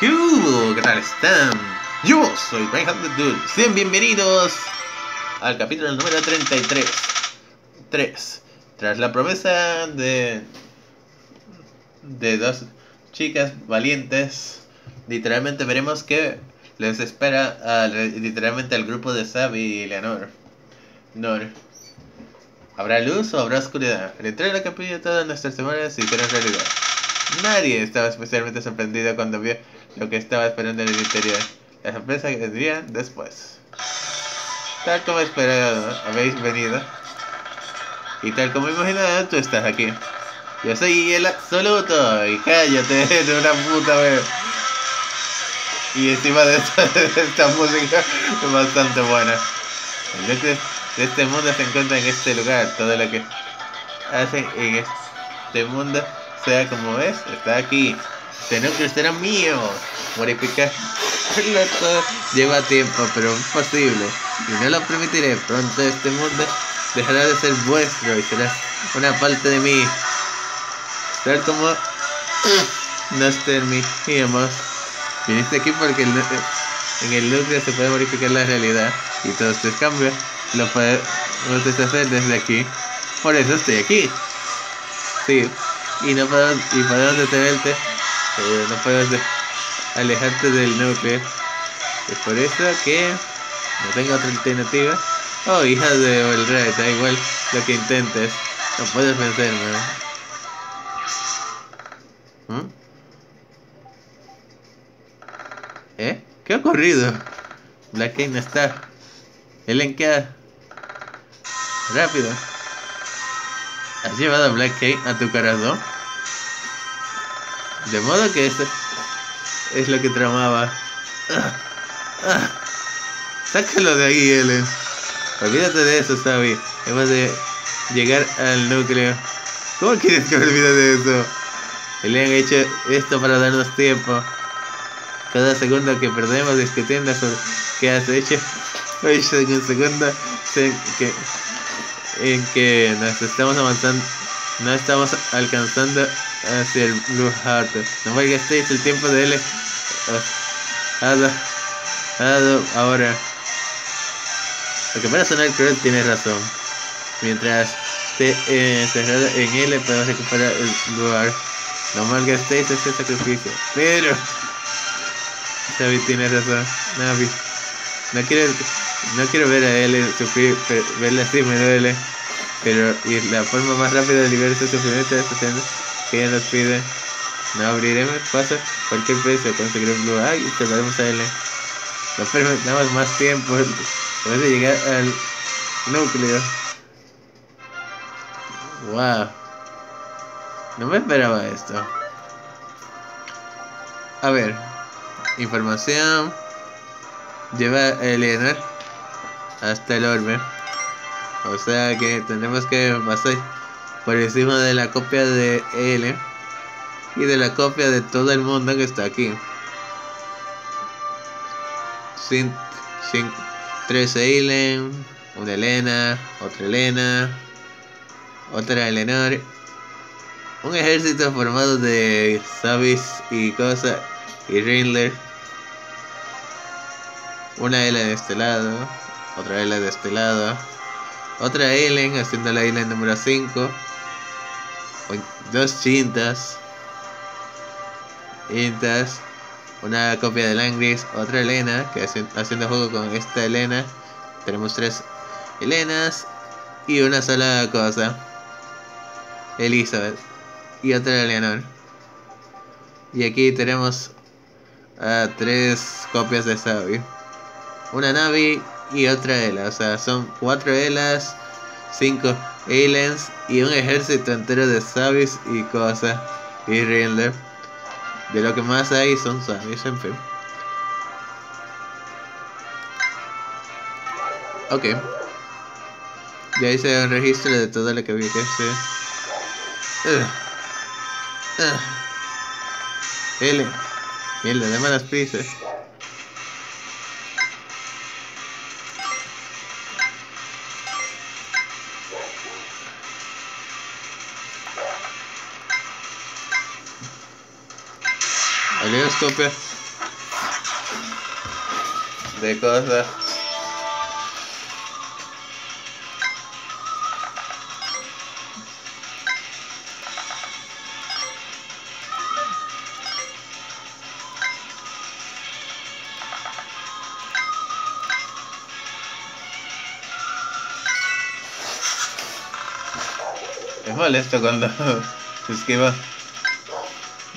¿Qué hubo? ¿Qué tal están? Yo soy Reinhardt Dude. Sean bienvenidos al capítulo número 33. 3. Tras la promesa de. de dos chicas valientes, literalmente veremos que les espera a, literalmente al grupo de Sabi y Leonor. Nor. ¿Habrá luz o habrá oscuridad? Al entrar a la capilla todas nuestras semanas se hicieron realidad. Nadie estaba especialmente sorprendido cuando vio lo que estaba esperando en el interior. La sorpresa que vendría después. Tal como esperado, habéis venido. Y tal como imaginaba, tú estás aquí. Yo soy el absoluto. Y cállate de una puta vez. Y encima de esta, música es bastante buena. El de este mundo se encuentra en este lugar. Todo lo que hacen en este mundo, sea como es, está aquí. Este núcleo será mío. Modificar lleva tiempo, pero es posible. Y no lo permitiré. Pronto este mundo dejará de ser vuestro y será una parte de mí. Tal como nos terminamos. Viniste aquí porque en el núcleo se puede modificar la realidad y todos estos cambios lo podemos hacer desde aquí. Por eso estoy aquí. Sí, y no podemos, y podemos detenerte, pero no puedes alejarte del núcleo. Es por eso que no tengo otra alternativa. Oh, hija de rey, da igual lo que intentes, no puedes vencerme. ¿Mm? ¿Eh? ¿Qué ha ocurrido? Black no está. Ellen queda. Rápido. ¿Has llevado a Black King a tu corazón? De modo que esto es lo que tramaba. Sácalo de ahí, Ellen. Olvídate de eso, Sabi. Hemos de llegar al núcleo. ¿Cómo quieres que me olvide de eso? Ellen ha hecho esto para darnos tiempo. Cada segundo que perdemos discutiendo sobre qué has hecho, hoy un segundo que, en que nos estamos avanzando, no estamos alcanzando hacia el Blue Heart. No me gastéis el tiempo de él. Ha dado ahora. Lo para sonar cruel tiene razón. Mientras esté eh, en él podemos recuperar el lugar. No malgastéis ese sacrificio. Pero Xavi tiene razón. Navi. No quiero, no quiero ver a él sufrir, verle así me duele. Pero y la forma más rápida de liberar su sufrimiento es haciendo que ella nos pide. No abriremos paso cualquier precio, conseguir un blue eye y salvaremos a él. No permitamos más tiempo después de llegar al núcleo. Wow. No me esperaba esto. A ver. Información. Lleva a Eleanor hasta el orbe. O sea que tendremos que pasar por encima de la copia de L y de la copia de todo el mundo que está aquí. Sin, sin tres Eileen, una Elena, otra Elena, otra Eleanor, un ejército formado de Sabis y Cosa y Rindler, una L de este lado, otra L de este lado, otra Ellen haciendo la Ellen número 5, dos cintas, cintas, una copia de Langris, otra Elena que haciendo juego con esta Elena, tenemos tres Elenas y una sola cosa, Elizabeth y otra Eleanor. Y aquí tenemos a tres copias de Sabi. Una Navi y otra Ela. O sea, son cuatro Elas, cinco Aliens y un ejército entero de Sabis y cosas. Y Rindler. De lo que más hay son Sabis, en fin. Ok. Ya hice un registro de todo lo que vi que hacer. Uh. Uh. L. Mierda, dame las pizzas. Alienscopia de cosas. Es molesto cuando se esquiva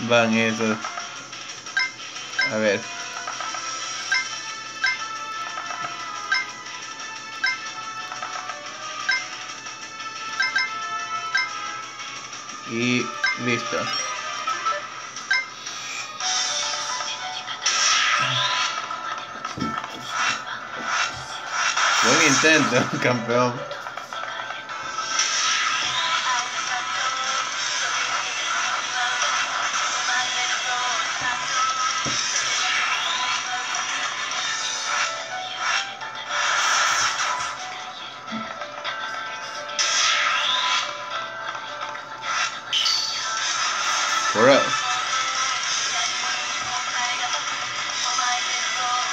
van eso. A ver. Y listo. Buen intento, campeón.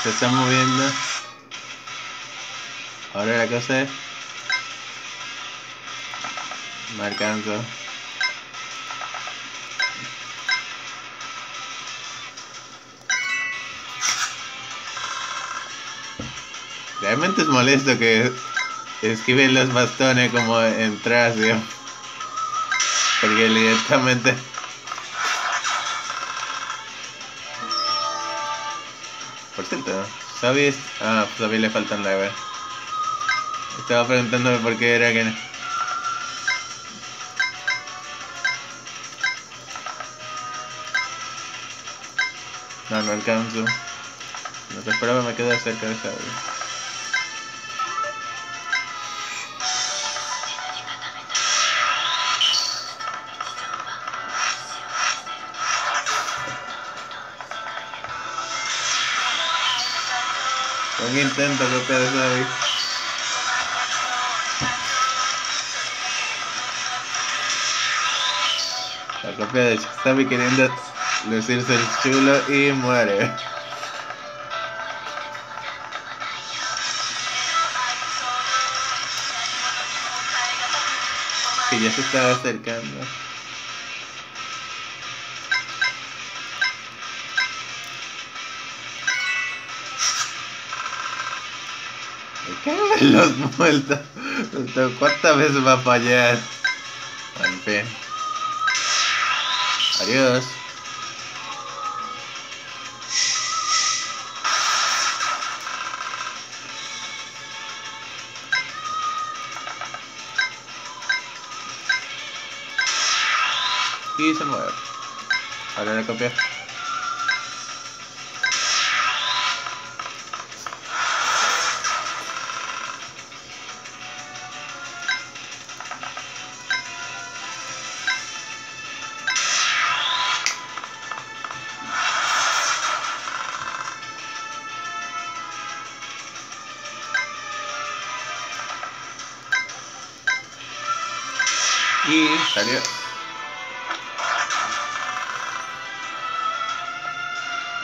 Se está moviendo. Ahora la cosa es... No alcanzo. Realmente es molesto que esquiven los bastones como en Tracio. Porque directamente... Por cierto, ¿sabes? Ah, pues a mí le faltan level. Estaba preguntándome por qué era que... No, no alcanzo. No te esperaba, me quedé cerca de esa. Un intento copia de Sabi. La copia de Sabi queriendo lucirse el chulo y muere. Que ya se estaba acercando. Los muertos. ¿Cuántas veces va a fallar? En fin. Adiós. Y se mueve. Ahora la copia. Salió.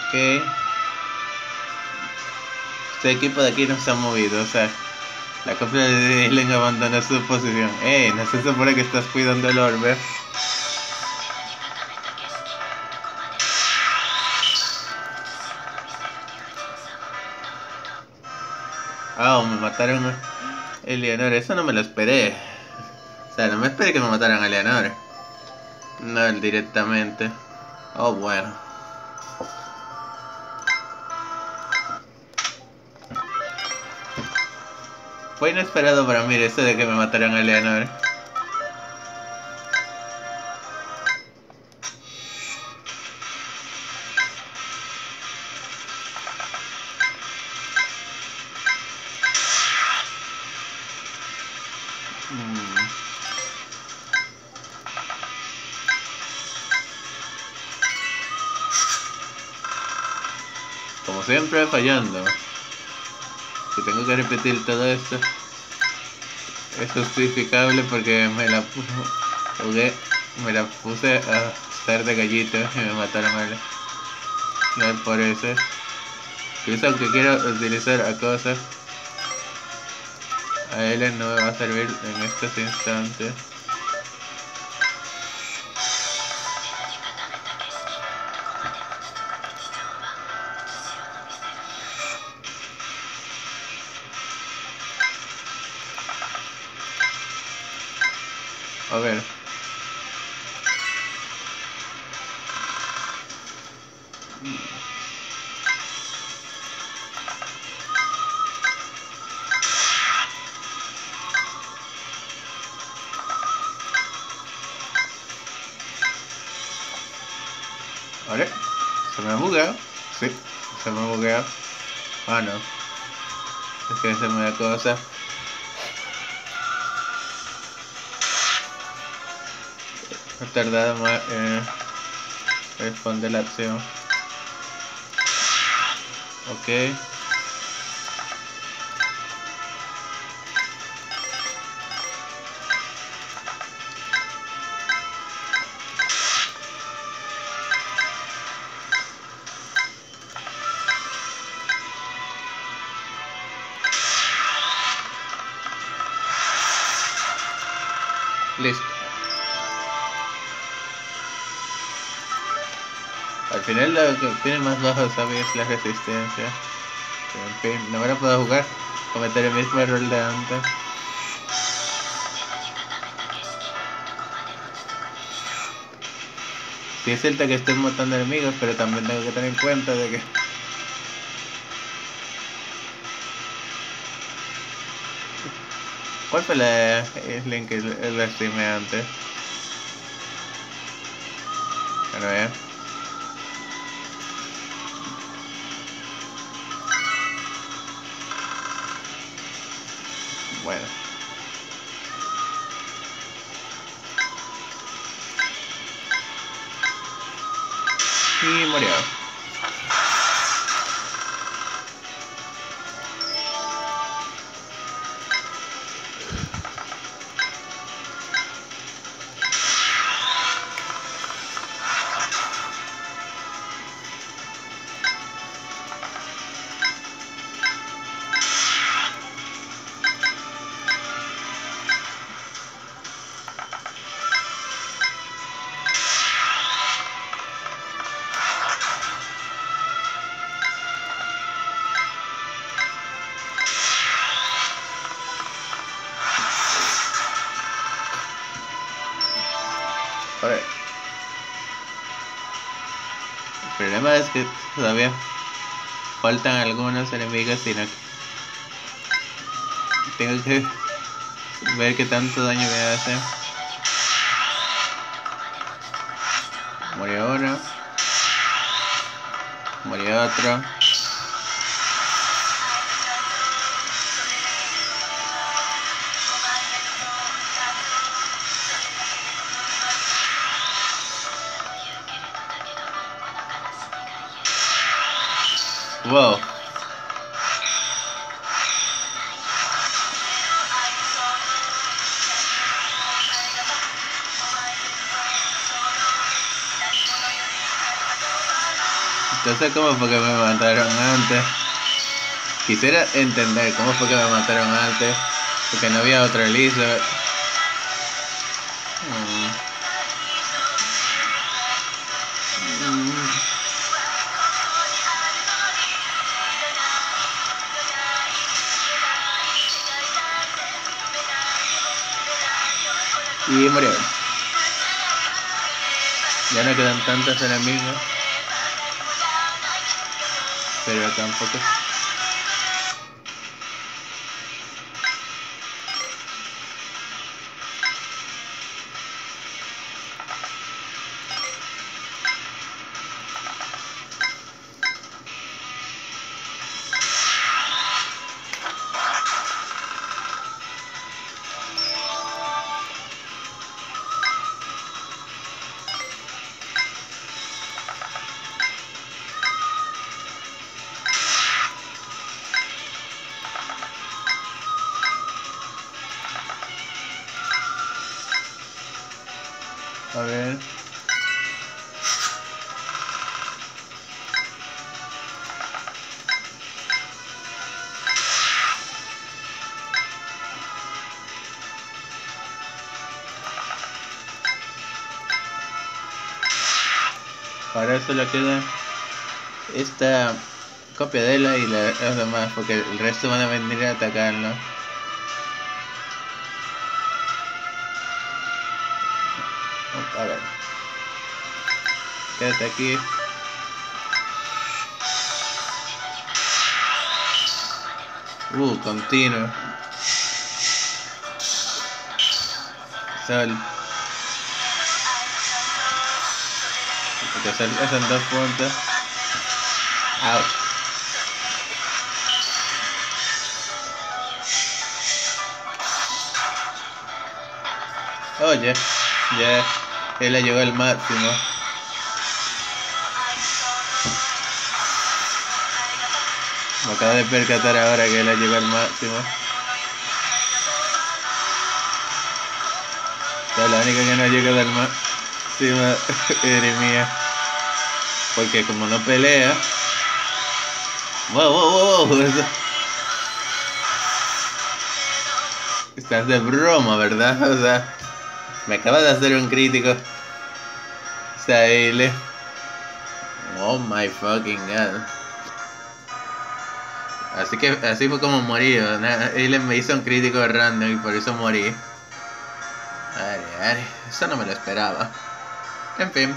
Ok. Este equipo de aquí no se ha movido, o sea, la copia de Dylan abandonó su posición. Eh, no se supone que estás cuidando el orbe. Ah, me mataron a Eleanor, eso no me lo esperé. O sea, no me esperé que me mataran a Eleanor. No, él directamente. Oh, bueno. Fue inesperado para mí eso de que me mataran a Eleanor. Siempre fallando. Si tengo que repetir todo esto. Es justificable porque me la jugué, me la puse a estar de gallito y me mataron él. No es por eso Incluso que quiero utilizar a cosas, a él no me va a servir en estos instantes. ¿Vale? ¿Se me ha bugueado? Sí, se me ha bugueado. Ah, no. Es que se me da cosa. Ha tardado más en responder la acción. Ok. Final lo que tiene más bajo ¿sabes? es la resistencia. En fin, no lo puedo jugar. Cometer el mismo error de antes. Sí es cierto que estoy matando enemigos, pero también tengo que tener en cuenta de que ¿Cuál fue la link que la streamé antes? Bueno, ver. Bueno. Y murió. Es que todavía faltan algunos enemigos, sino que tengo que ver qué tanto daño me hace. Murió uno. Murió otro. Wow. Entonces, ¿cómo fue que me mataron antes? Quisiera entender cómo fue que me mataron antes, porque no había otra Elizabeth. Y murió. Ya no quedan tantos enemigos. Pero tampoco. Ahora solo queda esta copia de la y las demás, porque el resto van a venir a atacarlo. A ver. Quédate aquí. Uh, continuo. Sol. Porque son dos puntos. Ouch. Oye, ya él le llegó al máximo. Me acabo de percatar ahora que él ha llegado al máximo. O la única que no ha llegado al máximo eres mía. Porque como no pelea. Wow, wow, wow. Estás de broma, ¿verdad? O sea, me acaba de hacer un crítico. Saile. Oh my fucking god. Así que así fue como morí. Él me hizo un crítico random y por eso morí. Ay, ay, eso no me lo esperaba. En fin,